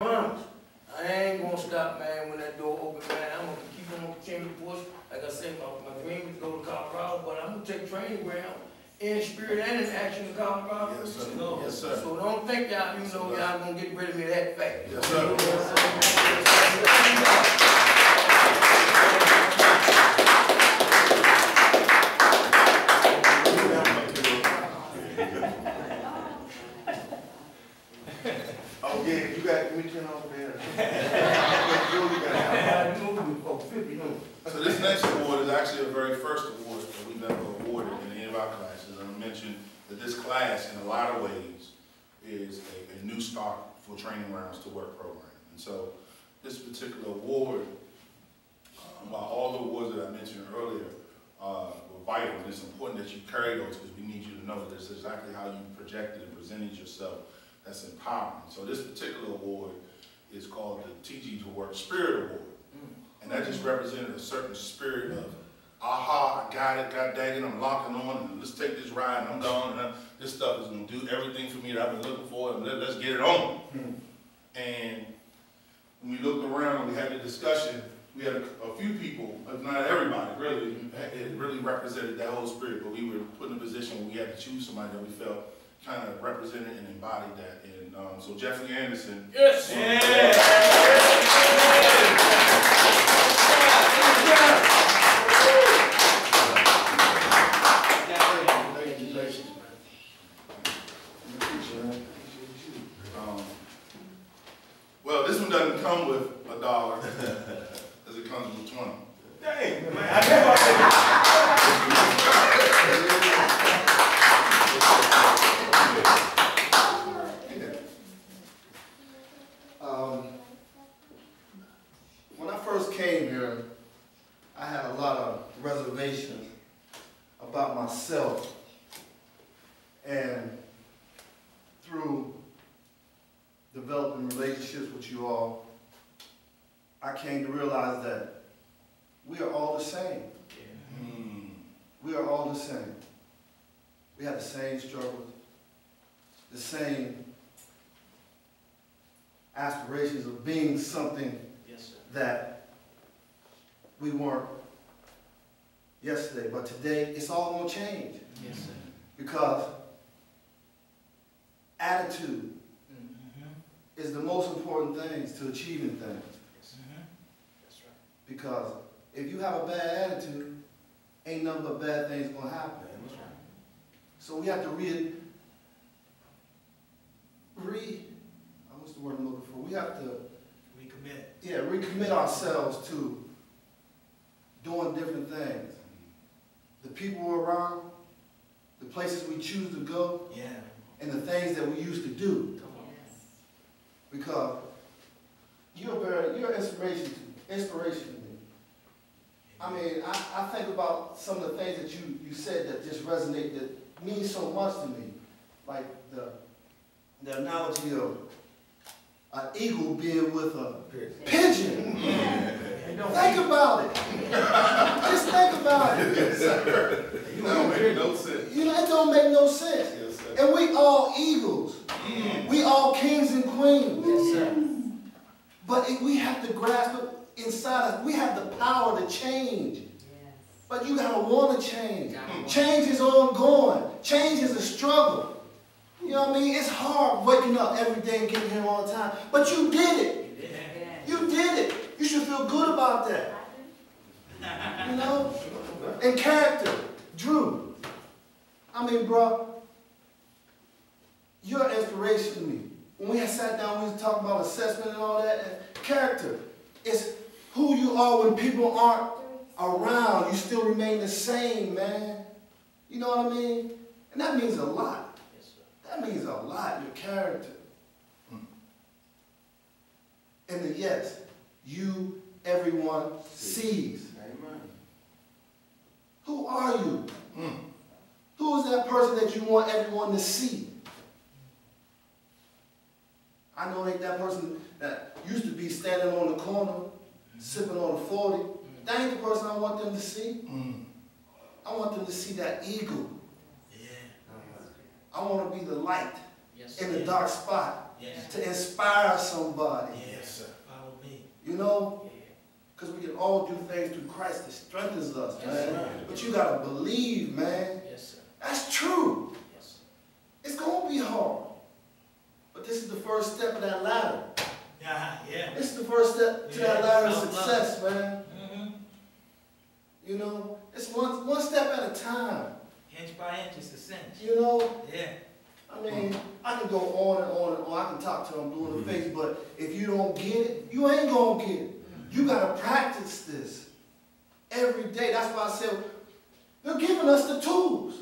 I ain't gonna stop, man, when that door open, man. I'm gonna keep on continuing to push. Like I said, my, my dream is to go to Colorado, but I'm gonna take training ground in spirit and in action to Colorado. Yes, sir. So- Yes, sir. So don't think y'all, you know, y'all gonna get rid of me that fast. Yes, sir. Oh, yeah, you got, let me turn off there. You got it. I moved for fifty, no. So this next award is actually a very first award that we've ever awarded in any of our classes. And I mentioned that this class, in a lot of ways, is a, a new start for Training Grounds to Work program. And so this particular award, um, while all the awards that I mentioned earlier uh, were vital, and it's important that you carry those because we need you to know that this is exactly how you projected and presented yourself. That's empowering. So this particular award is called the TG to Work Spirit Award. And that just represented a certain spirit of, aha, I got it, god dang it, I'm locking on, and let's take this ride, and I'm gone, and I- this stuff is gonna do everything for me that I've been looking for, and let, let's get it on. And when we looked around, and we had the discussion, we had a, a few people, if not everybody, really, it really represented that whole spirit, but we were put in a position where we had to choose somebody that we felt kind of represented and embodied that, and, um, so Jeffrey Anderson, Yes. Um, Well, this one doesn't come with a dollar, as it comes with twenty. Um, when I first came here, I had a lot of reservations about myself. And through developing relationships with you all, I came to realize that we are all the same. Hmm. We are all the same. We have the same struggles, the same aspirations of being something Yes, sir. that we weren't yesterday, but today it's all gonna change Yes, sir. because attitude Mm-hmm. is the most important things to achieving things. That's right. Because if you have a bad attitude, ain't nothing but bad things gonna happen. That's right. So we have to re, re, uh, what's the word I'm looking for? We have to, Recommit. yeah, recommit ourselves to doing different things. The people we're around, the places we choose to go, Yeah. and the things that we used to do. On. Because you're very, you're inspiration to, inspiration to me. I mean, I, I think about some of the things that you, you said that just resonate, that mean so much to me. Like the, the analogy of an eagle being with a pigeon. Think about it. Just think about it. You don't make no sense. You know, it don't make no sense. Yes, sir. And we all eagles. Mm. We all kings and queens. Yes, sir. But it, we have to grasp it inside us. We have the power to change. But you gotta want to change. Change is ongoing. Change is a struggle. You know what I mean? It's hard waking up every day and getting here all the time. But you did it. You did it. You should feel good about that. You know? And character. Drew. I mean, bro, you're an inspiration to me. When we had sat down, we was talking about assessment and all that, and character. It's who you are when people aren't around. You still remain the same, man. You know what I mean? And that means a lot. Yes. That means a lot, your character. Hmm. And then, yes, you, everyone sees. Who are you? Mm. Who is that person that you want everyone to see? I know ain't that person that used to be standing on the corner, sipping on a 40. That ain't the person I want them to see. Mm. I want them to see that eagle. Yeah. I want to be the light Yes, in the dark spot. Yes. to inspire somebody. Yes, sir. Follow me. You know, because we can all do things through Christ that strengthens us, man. But you gotta believe, man. Yes, sir. That's true. Yes. It's gonna be hard. But this is the first step of that ladder. Yeah, yeah. This is the first step to that ladder of success, man. Mm-hmm. You know, it's one one step at a time. Inch by inch is a cinch. You know, Yeah. I mean, I can go on and on and on. I can talk to them blue in the face, but if you don't get it, you ain't gonna get it. You gotta practice this every day. That's why I said they're giving us the tools.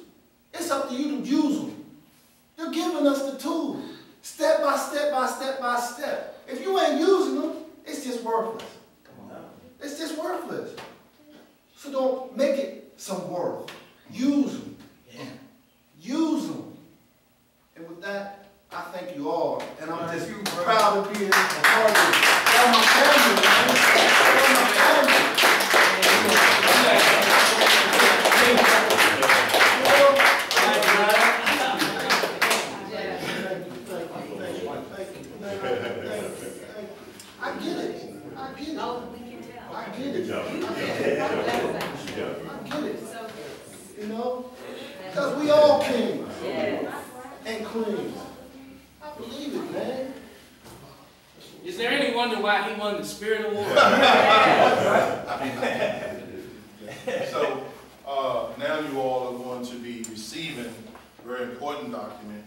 It's up to you to use them. They're giving us the tools, step by step by step by step. If you ain't using them, it's just worthless. It's just worthless. So don't make it some worth. Use them. Yeah. Use them. And with that, I thank you all. And I'm just Thank you, brother. proud to be a part of it. Y'all my family, man. Y'all my family. I get it. I get it. Oh, we can tell. I get it. I get it. So, You know? Because we all kings yes. And. I believe it, man. Is there any wonder why he won the Spirit Award? So, uh, now you all are going to be receiving a very important document.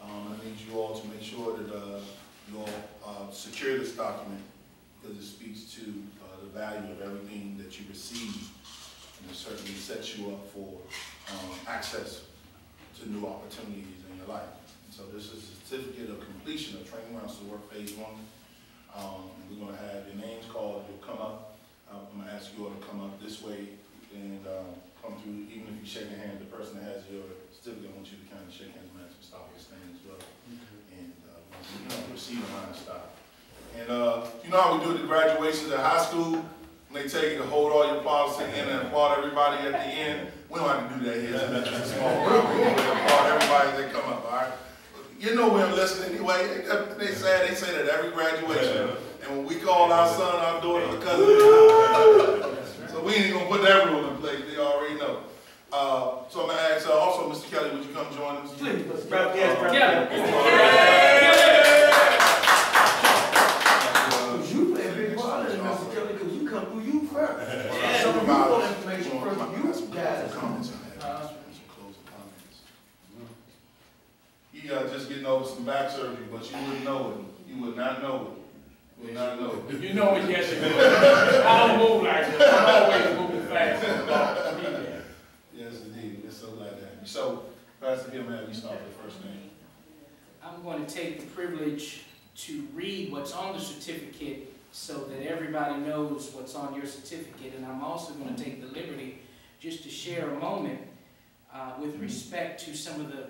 Um, I need you all to make sure that, uh, you all, uh, secure this document because it speaks to, uh, the value of everything that you receive. And it certainly sets you up for, um, access to new opportunities in your life. And So this is a certificate of completion of training grounds to work phase one. Um, and we're gonna have your names called, you'll come up, uh, I'm gonna ask you all to come up this way and, um, come through, even if you shake your hand, the person that has your certificate, I want you to kind of shake hands, match and stop your stand as well. And, uh, you know, receive a line stop. And, uh, you know how we do at the graduations at high school? When they tell you to hold all your applause to the end and applaud everybody at the end? We don't have to do that here, it's a small we applaud everybody as they come up, all right? You know we're listening anyway, they, they say, they say that every graduation. And when we call our son, our daughter, our cousin, so we ain't gonna put that rule in place, they already know. Uh, so I'm gonna ask, uh, also, Mr. Kelly, would you come join us? Please, Mr. Brother, yes, brother. Cause you play a big part in this, Mr. Kelly, because you come through you first. Some of you want information first, you guys. Comments on that, some closing comments. He, uh, just getting over some back surgery, but you wouldn't know it, you would not know it, you would not know it. You know it, yes, you will. I don't move like that. I'm always moving fast. Yes, indeed, we're so glad to have you. So, Pastor Hill, man, we start with the first name. I'm going to take the privilege to read what's on the certificate so that everybody knows what's on your certificate. And I'm also going to take the liberty just to share a moment uh, with respect to some of the,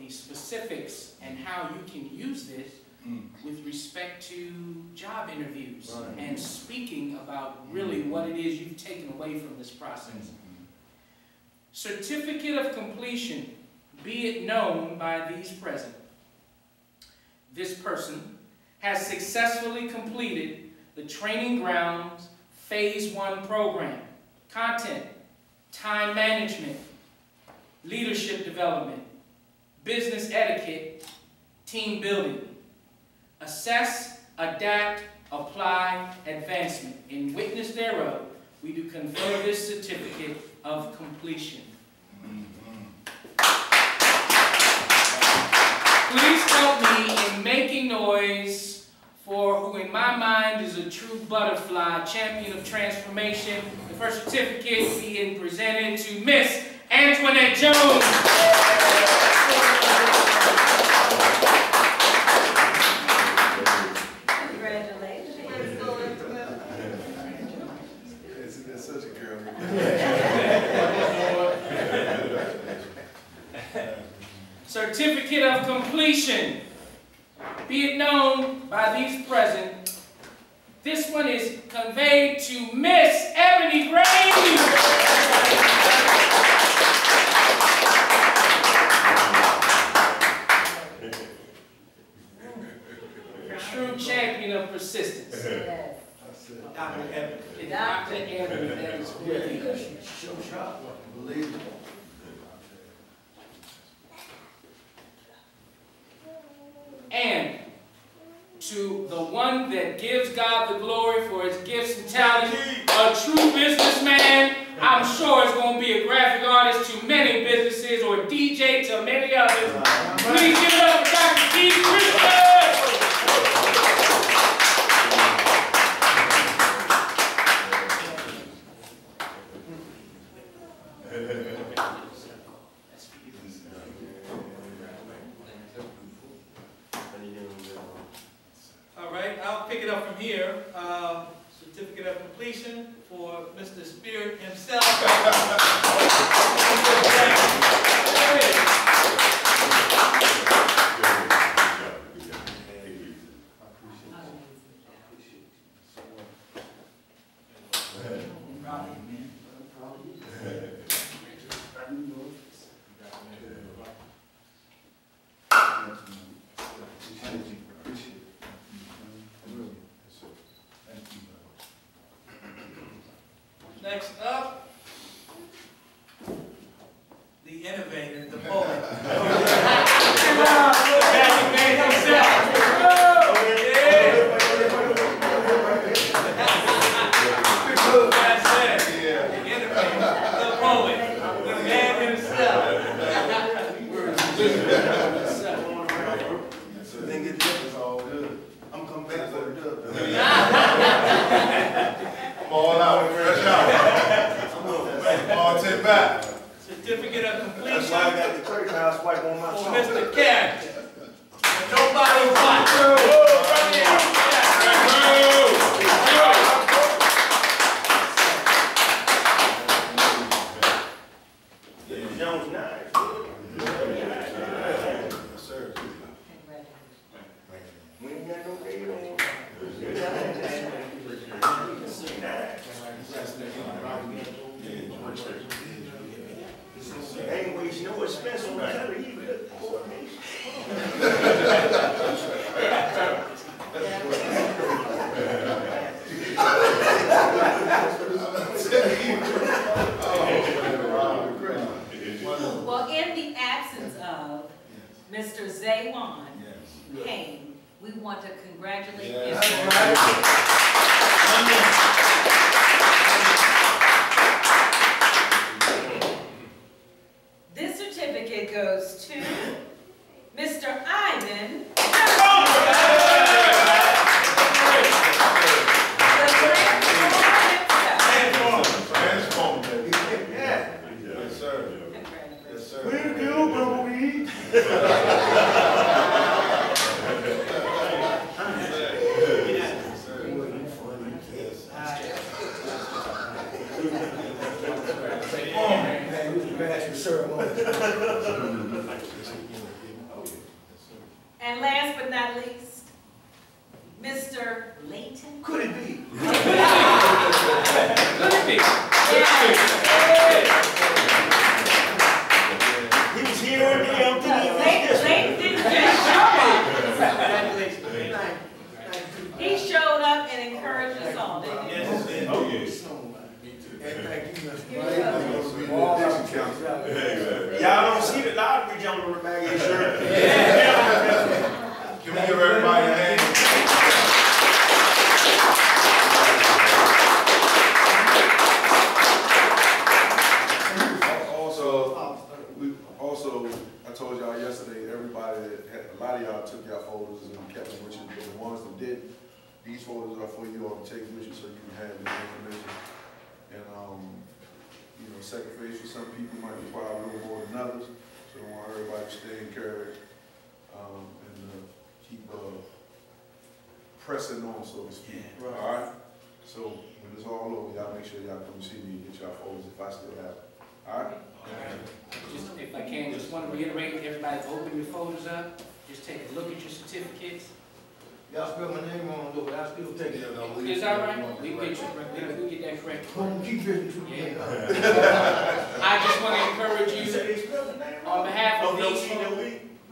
the specifics and how you can use this Mm. with respect to job interviews Right. and speaking about really what it is you've taken away from this process. Certificate of completion, be it known by these present. This person has successfully completed the Training Grounds Phase 1 program. Content, time management, leadership development, business etiquette, team building. Assess, adapt, apply, advancement. In witness thereof, we do confer this certificate of completion. Please help me in making noise for who in my mind is a true butterfly, champion of transformation. The first certificate being presented to Miss Antoinette Jones. Certificate of completion. Be it known by these present, this one is conveyed to Miss Ebony Graves. and persistence. Yes. And to the one that gives God the glory for his gifts and talents, a true businessman, I'm sure it's going to be a graphic artist to many businesses or DJ to many others. Please give it up for Dr. Steve Christian. Next up.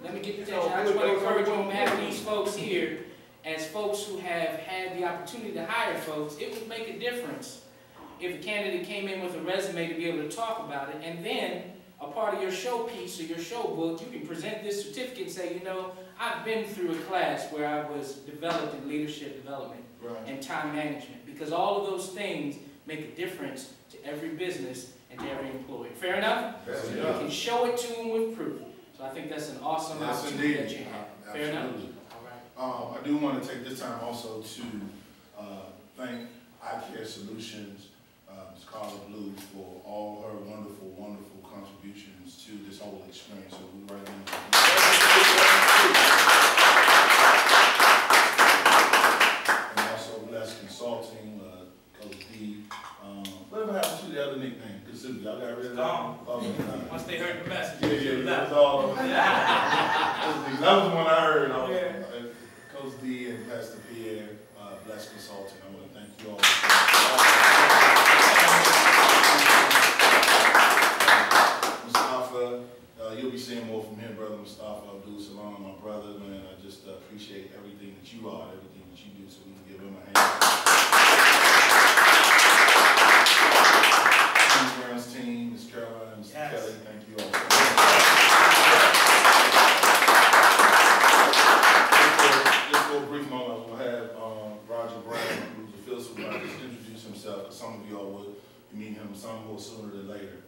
let me get the attention. I just want to encourage on behalf of these folks here, as folks who have had the opportunity to hire folks, it would make a difference if a candidate came in with a resume to be able to talk about it. And then a part of your showpiece or your show book, you can present this certificate and say, you know, I've been through a class where I was developed in leadership development right. and time management. Because all of those things make a difference to every business and to every employee. Fair enough? Fair so enough. You can show it to them with proof. So I think that's an awesome Yes, opportunity that you have. Fair enough? All right. Um, I do want to take this time also to, uh, thank iCare Solutions, uh, Ms. Carla Blue, for all her wonderful, wonderful contributions to this whole experience. So we right And also Bless Consulting, uh, Coach D, um, whatever happened to the other nickname? Kasugi, y'all got rid of that? Oh. Once they heard the message. Yeah, yeah, that was all. That was the one I heard. I was- Yeah. uh, Coach D and Pastor Pierre, uh, Bless Consulting, I want to thank you all. Mustafa, uh, you'll be seeing more from him, brother Mustafa Abdul Salam, my brother, man, I just uh, appreciate everything that you are, everything that you do, so we can give him a hand. Team Brown's team, Ms. Caroline, Mr. Yes. Kelly, thank you all. Just for a brief moment, we'll have um, Roger Brown, who's the field supervisor, just introduce himself, because some of you all will be meeting him some more sooner than later.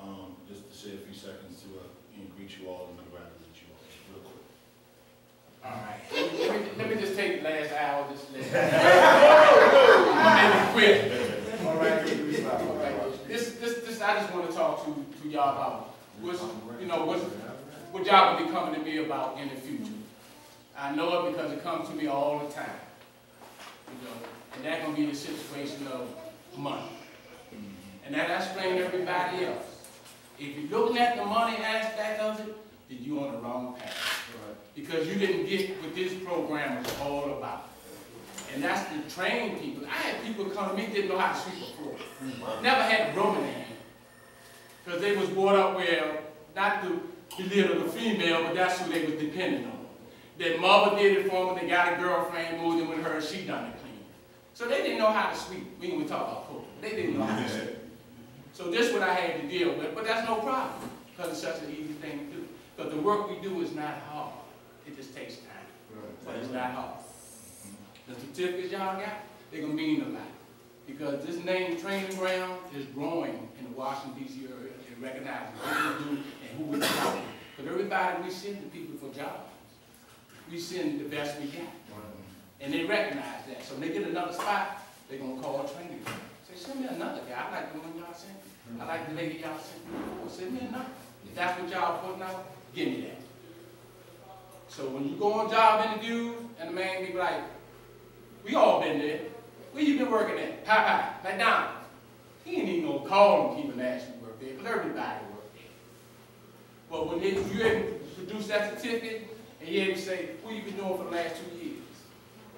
Um, Just to say a few seconds to uh, you know, greet you all and congratulate you all, real quick. All right. Let me- Let me, just take the last hour, just let. Maybe quit. All right. All right. This, this, this, I just want to talk to, to y'all about what's, you know, what's, what y'all gonna be coming to me about in the future. I know it because it comes to me all the time. You know, and that gonna be the situation of money. And that I explain to everybody else. If you're looking at the money aspect of it, then you're on the wrong path. Because you didn't get what this program was all about. And that's to train people. I had people come to me, didn't know how to sweep a floor. Never had a broom in their hand. Because they was brought up where, not to belittle the female, but that's who they was dependent on. Their mother did it for them, they got a girlfriend, moved in with her, she done it clean. So they didn't know how to sweep. We gonna talk about cooking. They didn't know how to sweep. So this is what I had to deal with, but that's no problem, because it's such an easy thing to do. Because the work we do is not hard, it just takes time, but it's not hard. Mm-hmm. The certificates y'all got, they're gonna mean a lot, because this name training ground is growing in the Washington DC area, and recognizing what we do and who we are. Because everybody, we send the people for jobs, we send the best we can. And they recognize that, so when they get another spot, they're gonna call a training. Say, send me another guy, I like the one y'all sent. I like the lady y'all sent me send me another. If that's what y'all putting out, give me that. So when you go on job interviews, and the man be like, we all been there. Where you been working at? Popeye, McDonald's. He ain't even gonna call them people and ask you work there, because everybody work there. But when they, you able produce that certificate, and you able say, what you been doing for the last two years?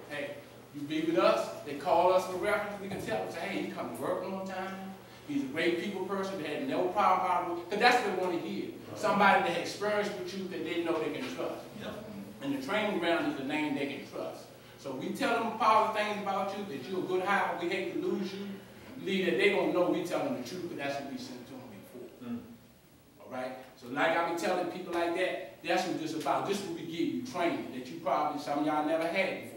Hey, you be with us, they call us for reference, we can tell them, say, hey, he come to work on time, he's a great people person, they had no problem with, because that's what they want to hear. Somebody that experienced with you that they know they can trust. And the training ground is the name they can trust. So we tell them positive things about you, that you're a good hire, we hate to lose you, believe that they don't know we tell them the truth, because that's what we sent to them before. Mm. All right? So like I be telling people like that, that's what this is about. This what we give you, training, that you probably, some of y'all never had before.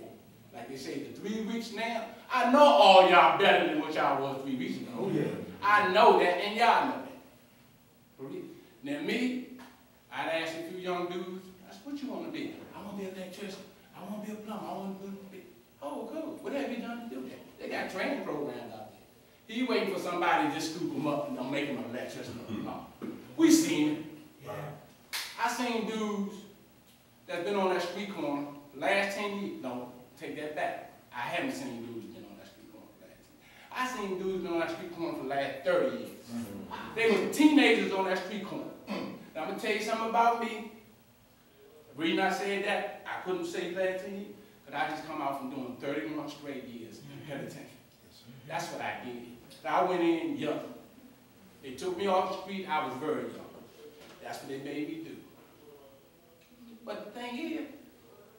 Like they say, the three weeks now, I know all y'all better than what y'all was three weeks ago. Oh, yeah. I know that, and y'all know that. Now me, I'd ask a few young dudes, that's what you wanna be? I wanna be an electrician, I wanna be a plumber, I wanna be, oh, cool, what have you done to do that? They got training programs out there. He waiting for somebody to just scoop him up and don't make him an electrician or a plumber. We seen it. Yeah. I seen dudes that's been on that street corner last ten years, no, take that back. I haven't seen dudes been on that street corner for the last ten. I seen dudes been on that street corner for the last thirty years. Mm-hmm. They were teenagers on that street corner. Now, I'm gonna tell you something about me. The reason I said that, I couldn't say that to you, because I just come out from doing thirty-one straight years in mm-hmm. penitentiary. That's what I did. I went in young. They took me off the street, I was very young. That's what they made me do. But the thing is,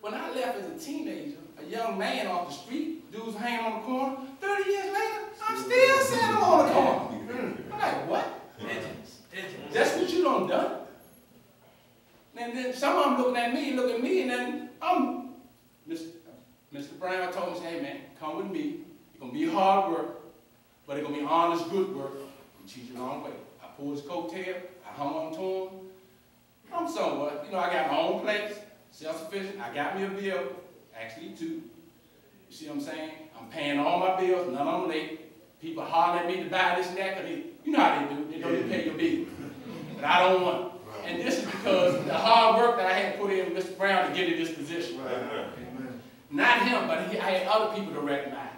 when I left as a teenager, a young man off the street, dudes hanging on the corner. Thirty years later, I'm still saying I'm on the corner. Mm. I'm like, what? Pigeons, pigeons. That's what you done done. And then some of them looking at me, look at me, and then I'm, Mr. Mr. Brown told me, say, hey man, come with me. It's gonna be hard work, but it's gonna be honest, good work. And teach you the long way. I pulled his coattail, I hung on to him. I'm somewhat, you know, I got my own place, self-sufficient. I got me a bill, actually two. You see what I'm saying? I'm paying all my bills, none of them late. People holler at me to buy this and that, they, you know how they do, they don't even pay your bill. But I don't want it. And this is because the hard work that I had put in with Mr. Brown to get in this position. Not him, but he, I had other people to recognize.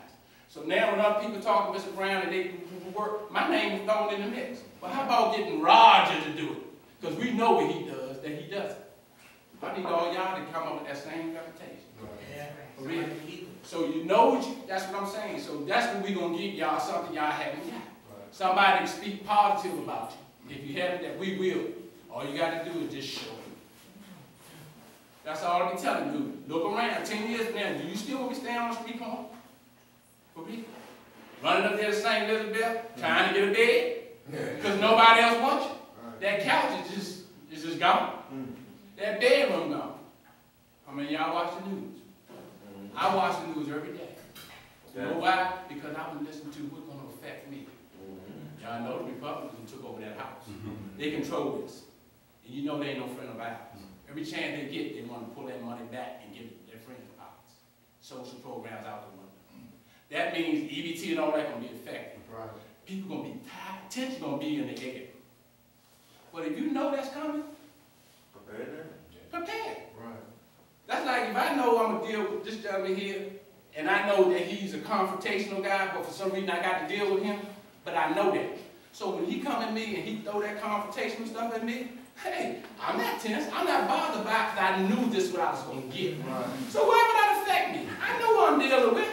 So now when other people talk to Mr. Brown and they work, my name is thrown in the mix. But how about getting Roger to do it? Because we know what he does, that he doesn't. I need all y'all to come up with that same reputation. Yeah. Real. So you know what you, that's what I'm saying. So that's what we're gonna give y'all, something y'all haven't got. Somebody to speak positive about you. If you haven't, that we will. All you gotta do is just show it. That's all I be telling you. Look around, ten years from now, do you still want to be standing on the street corner? For real? Running up there to St. Elizabeth, trying to get a bed? Because nobody else wants you. That couch is just, is just gone. Mm. That bedroom gone. I mean, y'all watch the news. I watch the news every day. You know why? Because I've been listening to what's gonna affect me. Mm-hmm. Y'all know the Republicans took over that house. Mm-hmm. They control this. And you know they ain't no friend of ours. Mm-hmm. Every chance they get, they wanna pull that money back and give it to their friends of ours. Social programs out the window. That means EBT and all that gonna be affected. People gonna be tired, tension gonna be in the air. But if you know that's coming, prepare them. prepare. That's like if I know I'm gonna deal with this gentleman here, and I know that he's a confrontational guy, but for some reason I got to deal with him, but I know that. So when he come at me and he throw that confrontational stuff at me, hey, I'm not tense, I'm not bothered by it because I knew this is what I was gonna get. So why would that affect me? I know what I'm dealing with.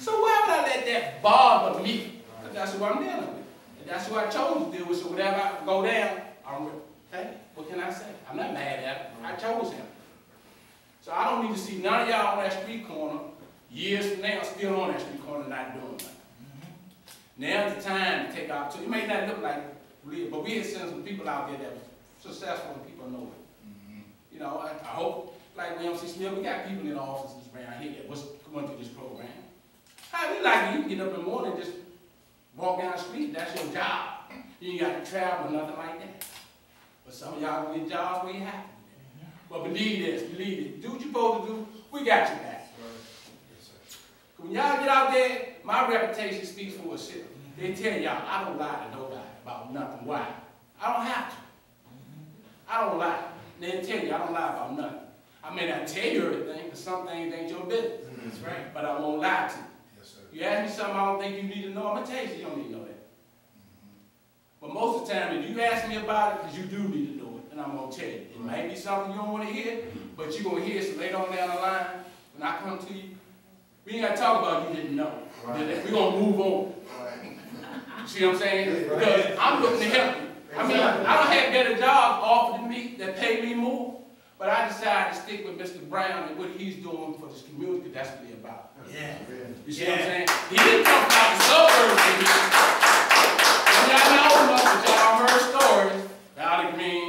So why would I let that bother me? me? 'Cause that's what I'm dealing with. And that's what I chose to deal with, so whatever I go down, I'm with, hey, what can I say? I'm not mad at him, I chose him. So I don't need to see none of y'all on that street corner, years from now, still on that street corner, not doing nothing. Mm-hmm. Now's the time to take opportunity. It may not look like real, but we had sent some people out there that was successful and people know it. Mm-hmm. You know, I, I hope, like William C. Smith, we got people in the offices around here that was going through this program. How we like you can get up in the morning and just walk down the street, that's your job. You ain't got to travel or nothing like that. But some of y'all get jobs where you have. But believe this, believe it. Do what you're supposed to do. We got you back. When y'all get out there, my reputation speaks for itself. They tell y'all, I don't lie to nobody about nothing. Why? I don't have to. I don't lie. They tell you I don't lie about nothing. I may not tell you everything, because some things ain't your business. That's right. But I won't lie to you. Yes, sir. You ask me something I don't think you need to know, I'm gonna tell you, you don't need to know that. Mm-hmm. But most of the time, if you ask me about it, because you do need to know and I'm gonna tell you. It might be something you don't wanna hear, but you're gonna hear it, so later on down the line, when I come to you, we ain't gotta talk about you didn't know. We're gonna move on. See what I'm saying? Because I'm looking to help you. I mean, I don't have better jobs offered to me that pay me more, but I decided to stick with Mr. Brown and what he's doing for this community, that's what he's about. Yeah. You see what I'm saying? He didn't talk about the suburbs to me. And y'all know enough, but y'all heard stories, Valley Green, Commerce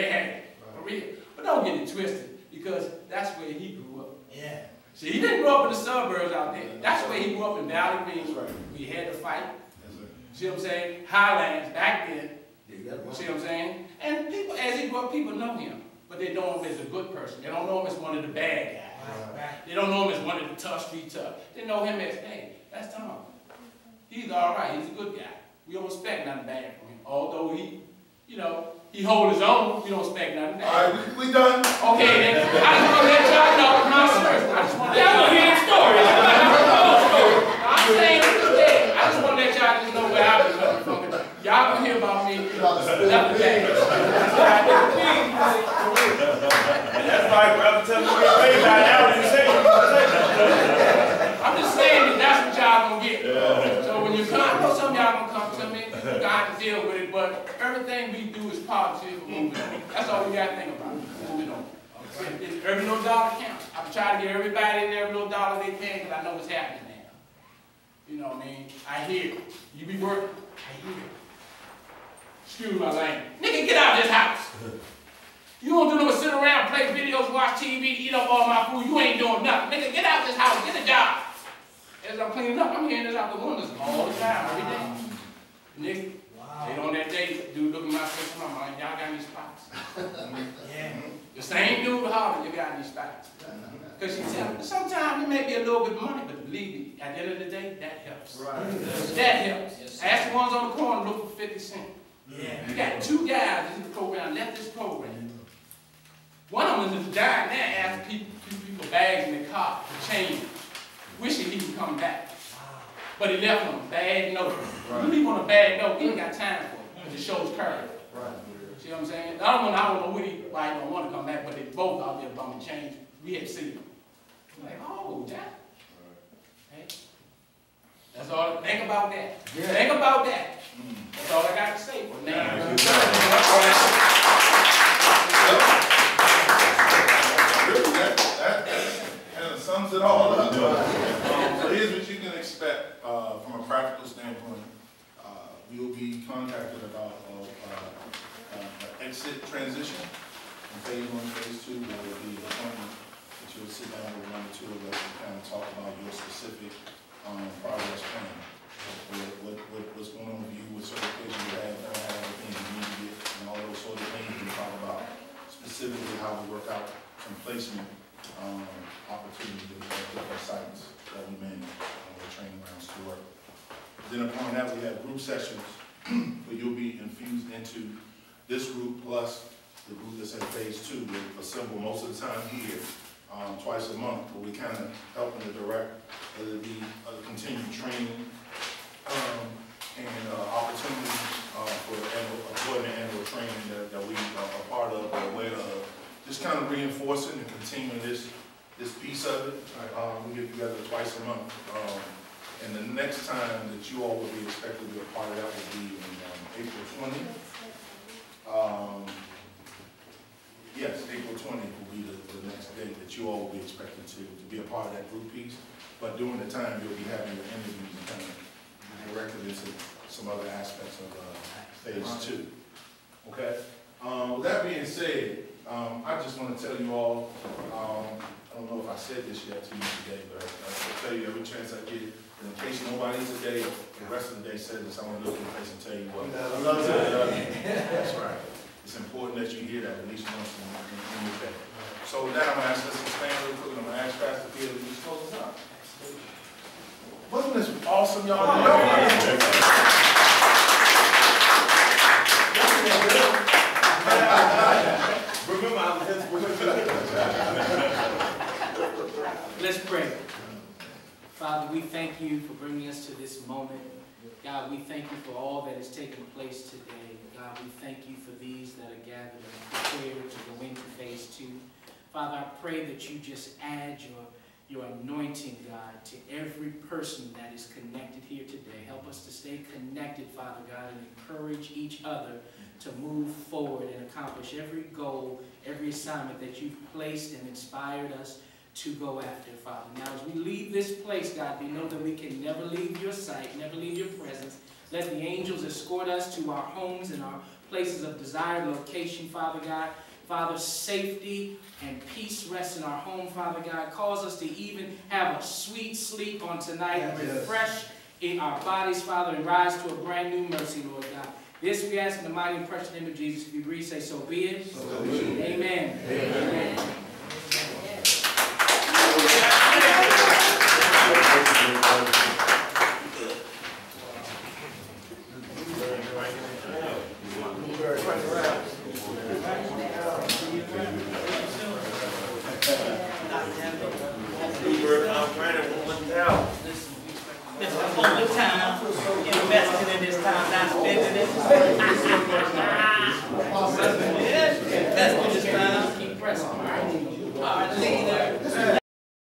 may have for real. But don't get it twisted, because that's where he grew up. Yeah. See, he didn't grow up in the suburbs out there. That's where he grew up in Valley Green. We had to fight. Yes, sir. See what I'm saying? Highlands back then. See what I'm saying? And people, as he grew up, people know him, but they know him as a good person. They don't know him as one of the bad guys. Right, right. They don't know him as one of the tough street tough. They know him as, hey, that's Tom. He's all right. He's a good guy. We don't expect nothing bad from him. Although he, you know, he hold his own. We don't expect nothing All right, we, we done. Okay, then I just want to let y'all know my service. I just want to let y'all hear the story. I'm saying it today. I just want to let y'all just know where I've been coming from. Y'all gonna hear about me. Nothing bad. That's what I do. That's right, brother. Tell me to get paid by now. You say I'm just saying that that's what y'all gonna get. So when you come, I know some of y'all gonna come to me, God to deal with it, but everything we do is positive, moving on. That's all we gotta think about, moving on. And Every little dollar counts. I'm trying to get everybody in every little dollar they can, because I know what's happening now. You know what I mean? I hear it. You be working, I hear it. Excuse my language. Nigga, get out of this house. You don't do but sit around, play videos, watch TV, eat up all my food. You ain't doing nothing. Nigga, get out of this house, get a job. As I'm cleaning up, I'm hearing this out the windows all the time, every day. Nigga, they on that day, dude look at my face, my mind, y'all got any spots? Yeah. The same dude hollering, you got any spots? Because she tell me, sometimes it may be a little bit of money, but believe me, at the end of the day, that helps. Right. That helps. Ask the ones on the corner, look for fifty cents. Yeah. You got two guys in the program, left this program. One of them is just dying there asking people, people, people bags in the car to change, wishing he would come back. But he left on a bad note. You leave on a bad note, he ain't got time for it, it shows courage. See what I'm saying? The other one, I don't know what he, he don't want to come back, but they both out there bumming change. We had seen them. Like, oh, Jack. Hey. That's all, think about that. Think about that. That's all I got to say for now. Really, that, that, kind of sums it all up. Um, So here's what you can expect, uh, from a practical standpoint. Uh, we will be contacted about, uh, uh, exit transition. In phase one, phase two, will be an appointment that you'll sit down with one or two of us and kind of talk about your specific, um, progress plan. What, what, what- what's going on with you, what certifications you have, don't have, the things you need to get, and all those sort of things we talk about. Specifically how we work out some placement, um, opportunities at different sites that we manage, uh, with training grounds to work. Then upon that, we have group sessions, where you'll be infused into this group plus the group that's in phase two, we assemble most of the time here, um, twice a month, but we kind of helping to direct, whether it be a continued training, um, and, uh, opportunities, uh, for appointment annual training that, that we are part of, or aware of. Just kind of reinforcing and continuing this, this piece of it. Um, we get together twice a month, um, and the next time that you all will be expected to be a part of that will be in, um, April twentieth. Um, yes, April twentieth will be the, the next date that you all will be expected to, to be a part of that group piece. But during the time, you'll be having your interviews and kind of directed into some other aspects of, uh, phase two. Okay? Um, with that being said, um, I just wanna tell you all, um, I don't know if I said this yet to you today, but I- I'll tell you every chance I get, in case nobody today, the rest of the day says this, I wanna look in the face and tell you what. That's right. It's important that you hear that at least once in, in, in your day. So with that, I'm gonna ask, let's stand real quick, and I'm gonna ask Pastor Peter to just close us out. Wasn't this awesome, y'all? Oh, Remember, I'm his. Let's pray. Father, we thank you for bringing us to this moment. God, we thank you for all that has taken place today. God, we thank you for these that are gathered and prepared to go into phase two. Father, I pray that you just add your, your anointing, God, to every person that is connected here today. Help us to stay connected, Father God, and encourage each other to move forward and accomplish every goal, every assignment that you've placed and inspired us to go after, Father. Now, as we leave this place, God, we know that we can never leave your sight, never leave your presence. Let the angels escort us to our homes and our places of desired location, Father God. Father, safety and peace rest in our home, Father God. Cause us to even have a sweet sleep on tonight, Yes. refresh in our bodies, Father, and rise to a brand new mercy, Lord God. This we ask in the mighty and precious name of Jesus. If you agree, say so be it. So be it. Amen. Amen.